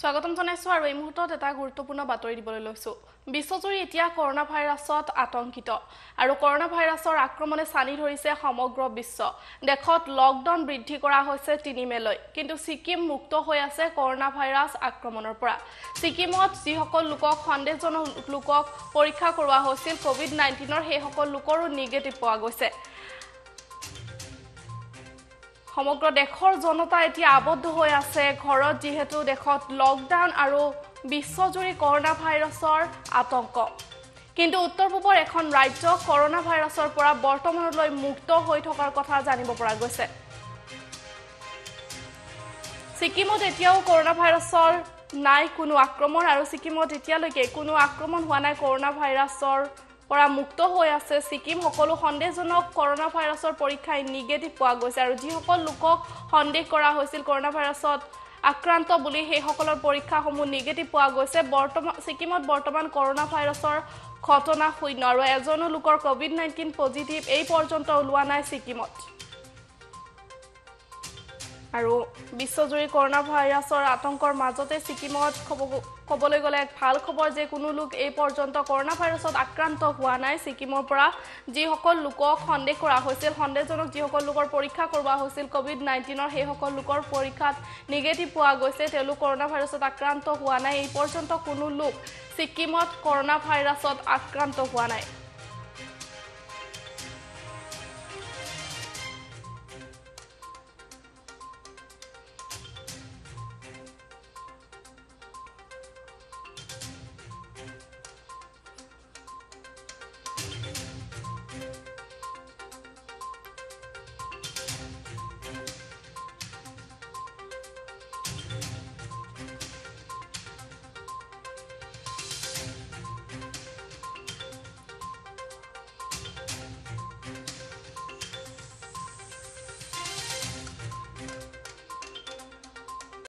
স্বাগতম জনাইছো আৰু এই মুহূৰ্তত এটা গুৰুত্বপূৰ্ণ বাতৰি দিবলৈ লৈছো। বিশ্বজুৰি এতিয়া কৰোণা ভাইৰাছত আতংকিত আৰু কৰোণা ভাইৰাছৰ আক্ৰমণে চানি ধৰিছে সমগ্ৰ বিশ্ব। দেশত লকডাউন বৃদ্ধি কৰা হৈছে তিনি মেলৈ কিন্তু ছিকিম মুক্ত হৈ আছে কৰোণা ভাইৰাছ আক্ৰমণৰ পৰা। ছিকিমত যিসকল লোকক সন্দেহজনক লোকক পৰীক্ষা কৰোৱা হৈছিল কভিড নাইণ্টিনৰ সেইসকল লোকৰো নিগেটিভ পোৱা গৈছে। সমগ্ৰ দেশৰ জনতা এতিয়া আবদ্ধ হৈ আছে। ঘৰত যিহেতু দেশত লকডাউন আৰু বিশ্বজুৰি কৰোণা ভাইৰাছৰ আতংক। কিন্তু উত্তৰ পূবৰ এখন ৰাজ্য কৰোণা ভাইৰাছৰ পৰা বৰ্তমানলৈ মুক্ত হৈ থকাৰ কথা জানিব পৰা গৈছে। ছিকিমত এতিয়াও কৰোণা ভাইৰাছৰ নাই কোনো আক্ৰমণ আৰু ছিকিমত এতিয়ালৈকে কোনো আক্ৰমণ হোৱা নাই কৰোণা ভাইৰাছৰ পৰা মুক্ত হৈ আছে। ছিকিম সকলো সন্দেহজনক কৰোণা ভাইৰাছৰ পৰীক্ষাই নিগেটিভ পোৱা গৈছে আৰু যিসকল লোকক সন্দেহ কৰা হৈছিল কৰোণা ভাইৰাছত আক্ৰান্ত বুলি সেইসকলৰ পৰীক্ষাসমূহ নিগেটিভ পোৱা গৈছে। বৰ্তমান ছিকিমত বৰ্তমান কৰোণা ভাইৰাছৰ ঘটনা শূন্য আৰু এজনো লোকৰ কভিড নাইণ্টিন পজিটিভ এই পৰ্যন্ত ওলোৱা নাই ছিকিমত। আৰু বিশ্বজুৰি কৰোণা ভাইৰাছৰ আতংকৰ মাজতে ছিকিমত ক'ব- ক'বলৈ গ'লে এক ভাল খবৰ যে কোনো লোক এই পৰ্যন্ত কৰোণা ভাইৰাছত আক্ৰান্ত হোৱা নাই। ছিকিমৰ পৰা যিসকল লোকক সন্দেহ কৰা হৈছিল সন্দেহজনক যিসকল লোকৰ পৰীক্ষা কৰোৱা হৈছিল কভিড নাইণ্টিনৰ সেইসকল লোকৰ পৰীক্ষাত নিগেটিভ পোৱা গৈছে। তেওঁলোক কৰোণা ভাইৰাছত আক্ৰান্ত হোৱা নাই। এই পৰ্যন্ত কোনো লোক ছিকিমত কৰোণা ভাইৰাছত আক্ৰান্ত হোৱা নাই।